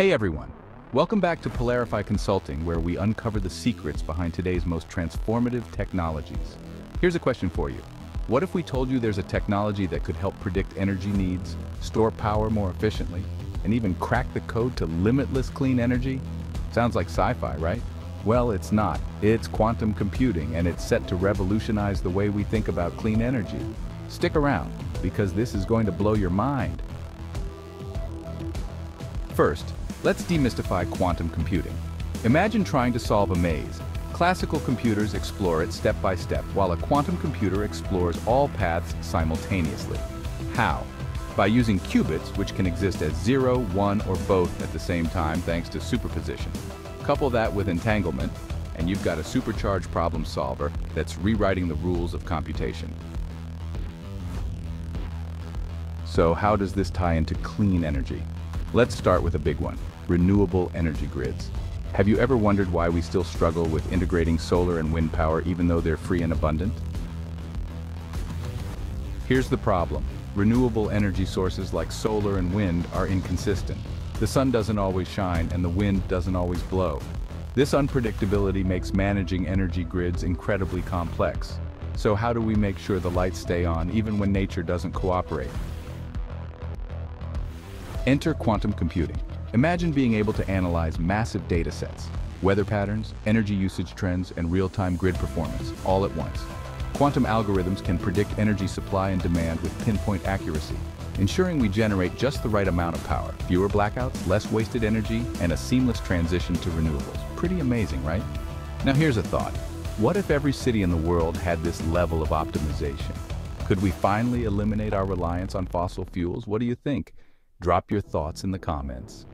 Hey everyone, welcome back to Polarify Consulting where we uncover the secrets behind today's most transformative technologies. Here's a question for you. What if we told you there's a technology that could help predict energy needs, store power more efficiently, and even crack the code to limitless clean energy? Sounds like sci-fi, right? Well, it's not. It's quantum computing, and it's set to revolutionize the way we think about clean energy. Stick around, because this is going to blow your mind. First, let's demystify quantum computing. Imagine trying to solve a maze. Classical computers explore it step by step, while a quantum computer explores all paths simultaneously. How? By using qubits, which can exist as 0, 1, or both at the same time thanks to superposition. Couple that with entanglement, and you've got a supercharged problem solver that's rewriting the rules of computation. So how does this tie into clean energy? Let's start with a big one, renewable energy grids. Have you ever wondered why we still struggle with integrating solar and wind power even though they're free and abundant? Here's the problem. Renewable energy sources like solar and wind are inconsistent. The sun doesn't always shine and the wind doesn't always blow. This unpredictability makes managing energy grids incredibly complex. So how do we make sure the lights stay on even when nature doesn't cooperate? Enter quantum computing. Imagine being able to analyze massive data sets, weather patterns, energy usage trends, and real-time grid performance, all at once. Quantum algorithms can predict energy supply and demand with pinpoint accuracy, ensuring we generate just the right amount of power, fewer blackouts, less wasted energy, and a seamless transition to renewables. Pretty amazing, right? Now here's a thought. What if every city in the world had this level of optimization? Could we finally eliminate our reliance on fossil fuels? What do you think? Drop your thoughts in the comments.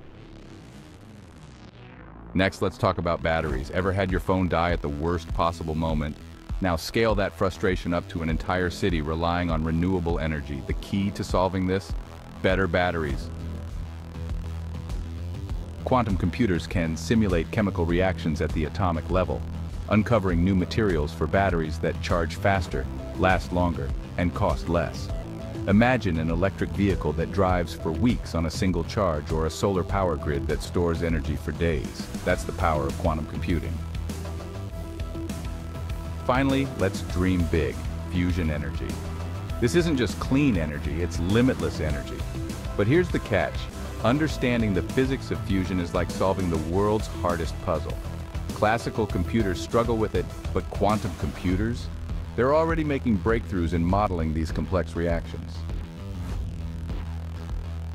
Next, let's talk about batteries. Ever had your phone die at the worst possible moment? Now scale that frustration up to an entire city relying on renewable energy. The key to solving this? Better batteries. Quantum computers can simulate chemical reactions at the atomic level, uncovering new materials for batteries that charge faster, last longer, and cost less. Imagine an electric vehicle that drives for weeks on a single charge or a solar power grid that stores energy for days. That's the power of quantum computing. Finally, let's dream big, fusion energy. This isn't just clean energy, it's limitless energy. But here's the catch. Understanding the physics of fusion is like solving the world's hardest puzzle. Classical computers struggle with it, but quantum computers? They're already making breakthroughs in modeling these complex reactions.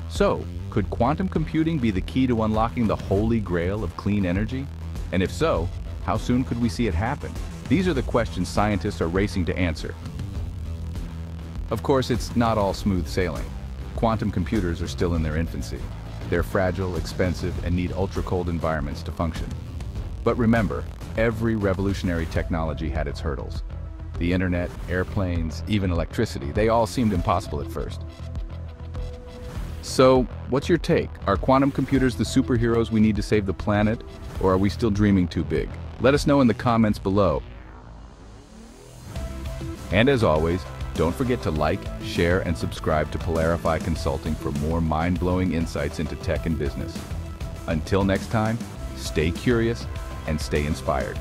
So, could quantum computing be the key to unlocking the holy grail of clean energy? And if so, how soon could we see it happen? These are the questions scientists are racing to answer. Of course, it's not all smooth sailing. Quantum computers are still in their infancy. They're fragile, expensive, and need ultra-cold environments to function. But remember, every revolutionary technology had its hurdles. The internet, airplanes, even electricity, they all seemed impossible at first. So, what's your take? Are quantum computers the superheroes we need to save the planet, or are we still dreaming too big? Let us know in the comments below. And as always, don't forget to like, share, and subscribe to Polarify Consulting for more mind-blowing insights into tech and business. Until next time, stay curious and stay inspired.